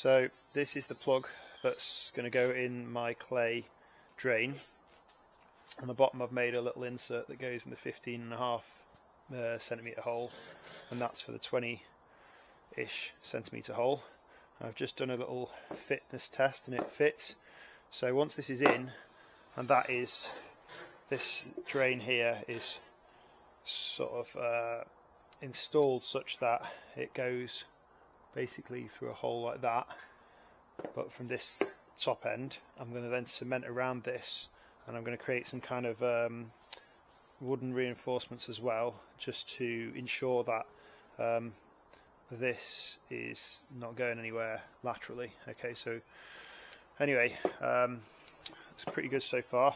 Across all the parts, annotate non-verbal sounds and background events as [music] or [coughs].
So this is the plug that's going to go in my clay drain. On the bottom I've made a little insert that goes in the 15 and a half uh, centimetre hole and that's for the 20 ish centimetre hole. I've just done a little fitness test and it fits. So once this is in and that is this drain here is sort of uh, installed such that it goes basically through a hole like that but from this top end I'm going to then cement around this and I'm going to create some kind of um, wooden reinforcements as well just to ensure that um, this is not going anywhere laterally. Okay so anyway um, it's pretty good so far.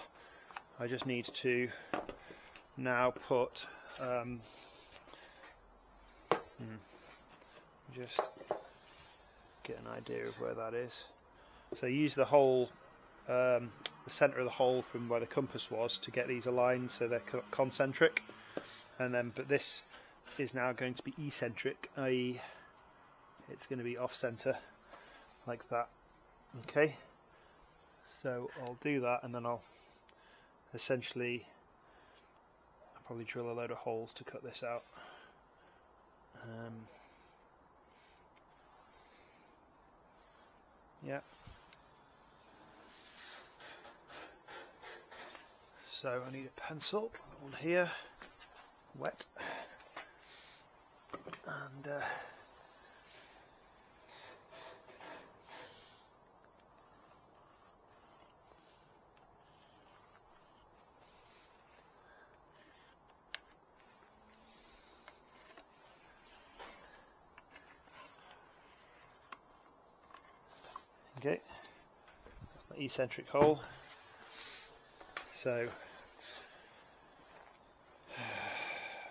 I just need to now put um, hmm, just get an idea of where that is. So use the hole um, the centre of the hole from where the compass was to get these aligned so they're concentric. And then but this is now going to be eccentric i.e. it's going to be off centre like that. Okay? So I'll do that and then I'll essentially I'll probably drill a load of holes to cut this out. Um, yeah. So I need a pencil on here, wet, and uh, Okay, eccentric hole. So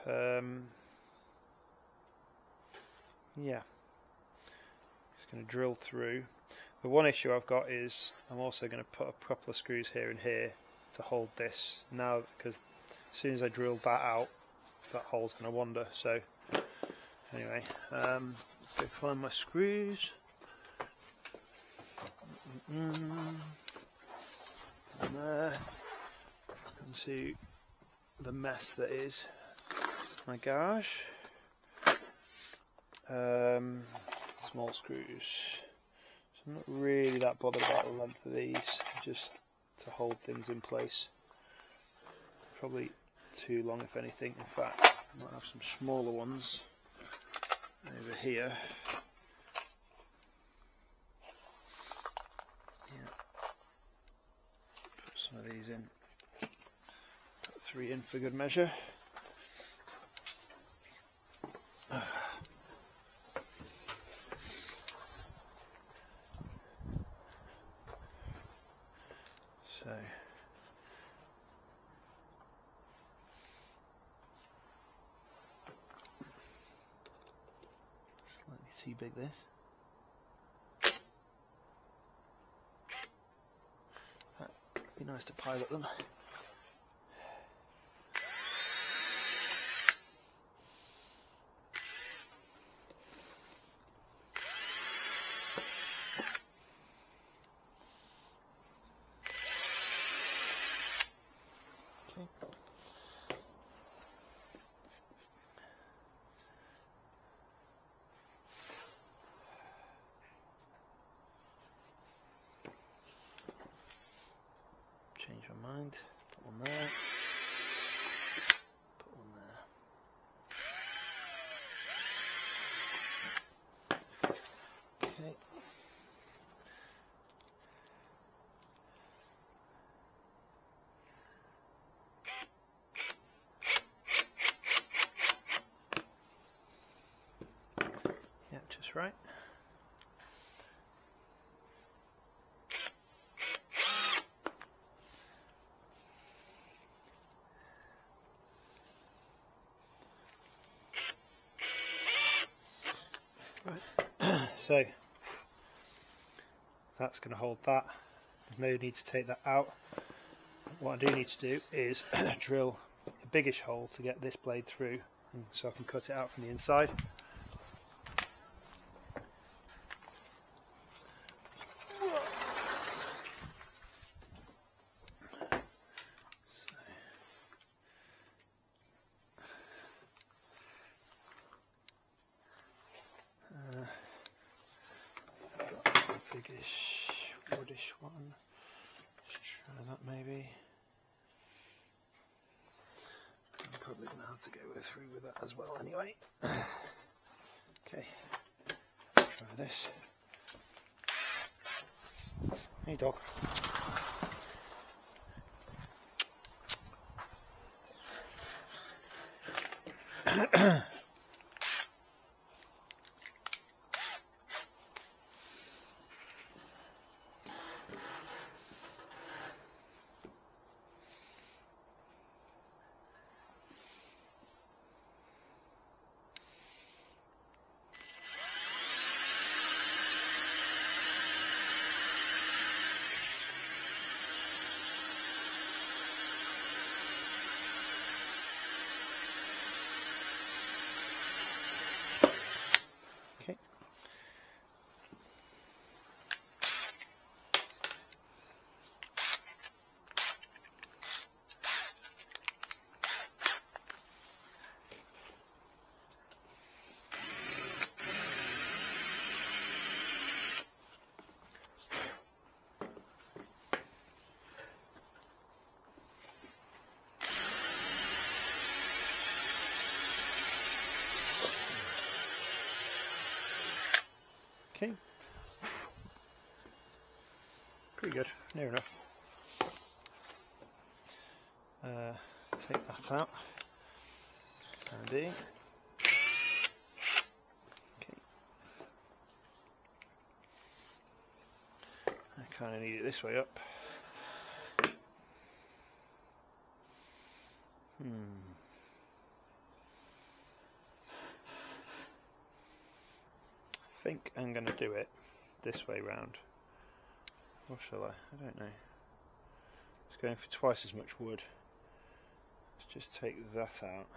um, yeah. Just going to drill through. The one issue I've got is I'm also going to put a couple of screws here and here to hold this now because as soon as I drill that out that hole's going to wander. So anyway um, let's go find my screws mm and there and see the mess that is my garage. Um, small screws. So I'm not really that bothered about the length of these, just to hold things in place. Probably too long if anything. In fact, I might have some smaller ones over here. Yeah. Put some of these in. Put three in for good measure. So slightly too big this. Be nice to pilot them. Mind. Put one there. Put one there. Okay. Yeah, just right. Right, so that's going to hold that. There's no need to take that out. What I do need to do is [coughs] drill a biggish hole to get this blade through so I can cut it out from the inside. One. Let's try that maybe. I'm probably going to have to go through with that as well anyway. [sighs] okay, try this. Hey dog. [clears throat] Okay. Okay. Pretty good, near enough. Uh, take that out. Handy. Okay. I kind of need it this way up. Hmm. I think I'm going to do it this way round. Or shall I? I don't know. It's going for twice as much wood. Let's just take that out.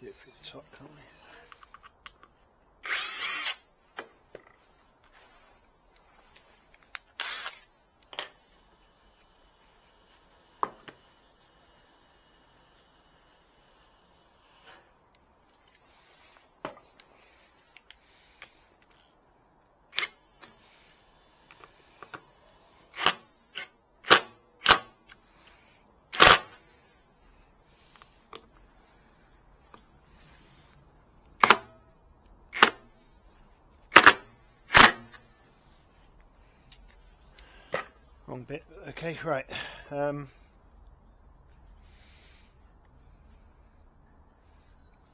Do it through the top, can't we? Wrong bit. Okay, right. Um,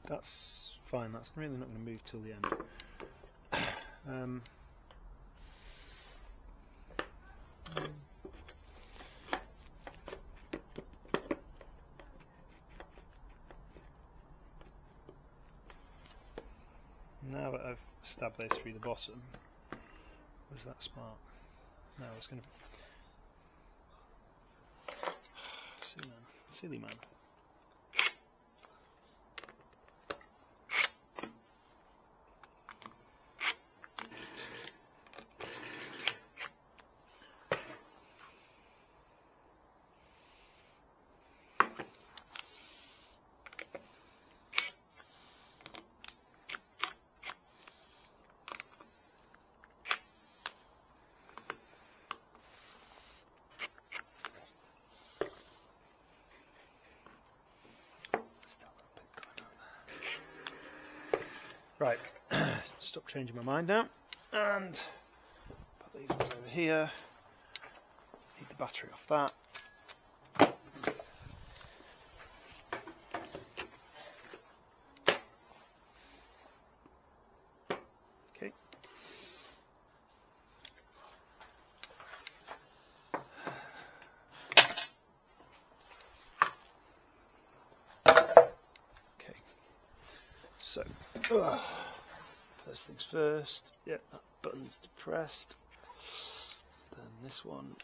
that's fine. That's really not going to move till the end. Um, now that I've stabbed those through the bottom, was that smart? No, I was going to. Silly man. Silly man. Right, [clears throat] stop changing my mind now. And put these ones over here. Need the battery off that. Okay. Okay. So, ugh. First. Yeah, that button's depressed. Then this one.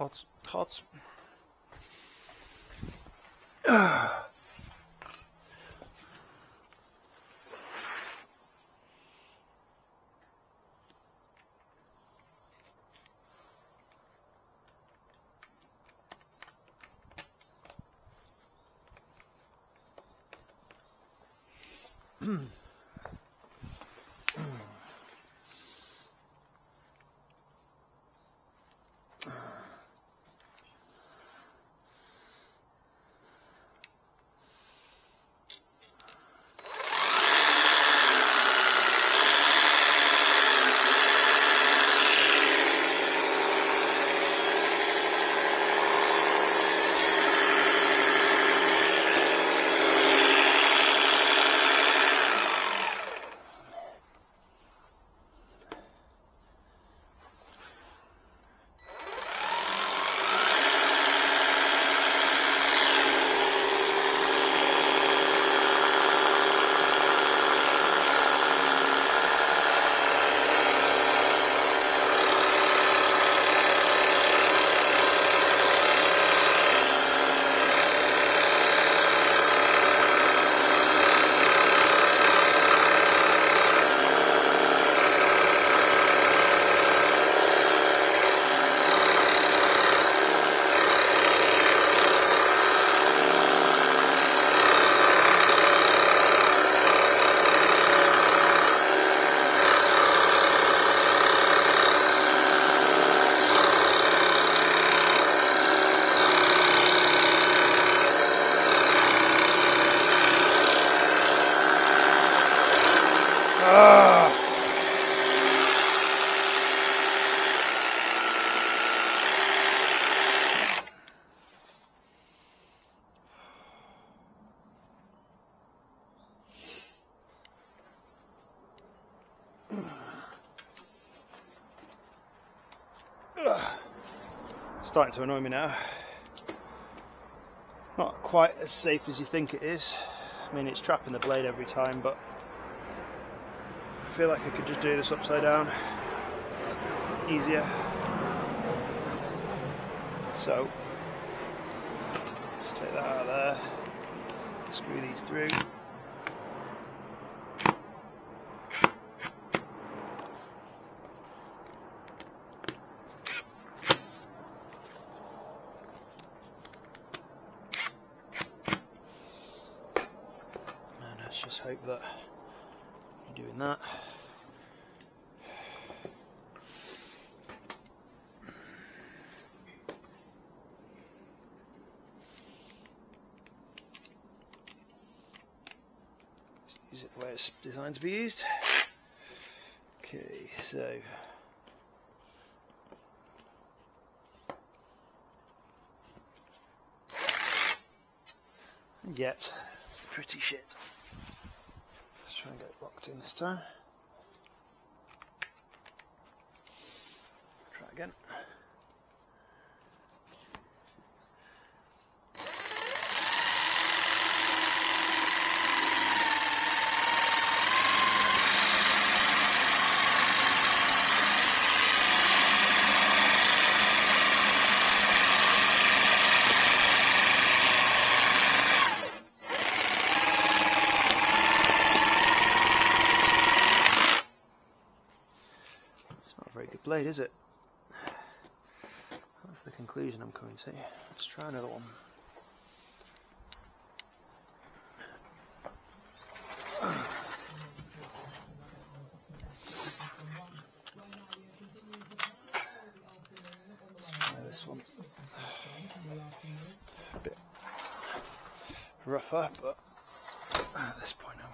Harz, Harz. Ah. Starting to annoy me now. It's not quite as safe as you think it is. I mean, it's trapping the blade every time, but I feel like I could just do this upside down easier. So, just take that out of there, screw these through. Just hope that you're doing that. Use it the way it's designed to be used. Okay, so yet pretty shit try and get it locked in this time. Try again. Blade, is it? That's the conclusion I'm coming to. Let's try another one. this one. A bit rougher, but at this point I'm